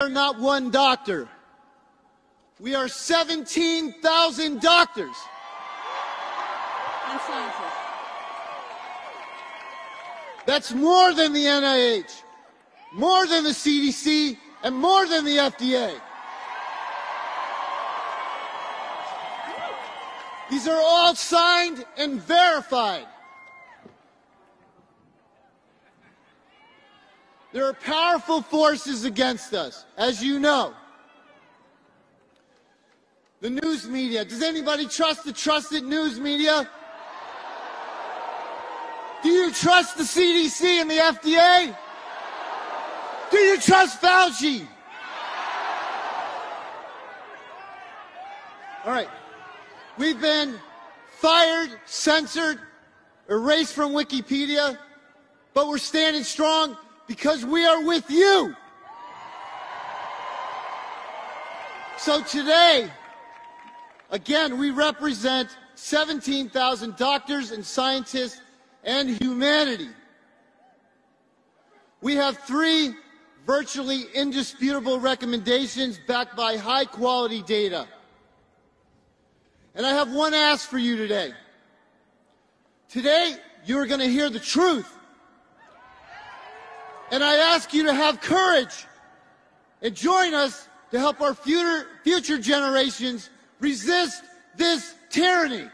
are not one doctor. We are 17,000 doctors. And scientists. That's more than the NIH, more than the CDC, and more than the FDA. These are all signed and verified. There are powerful forces against us, as you know. The news media. Does anybody trust the trusted news media? Do you trust the CDC and the FDA? Do you trust Fauci? All right. We've been fired, censored, erased from Wikipedia, but we're standing strong because we are with you. So today, again, we represent 17,000 doctors and scientists and humanity. We have three virtually indisputable recommendations backed by high quality data. And I have one ask for you today. Today, you are going to hear the truth. And I ask you to have courage and join us to help our future, future generations resist this tyranny.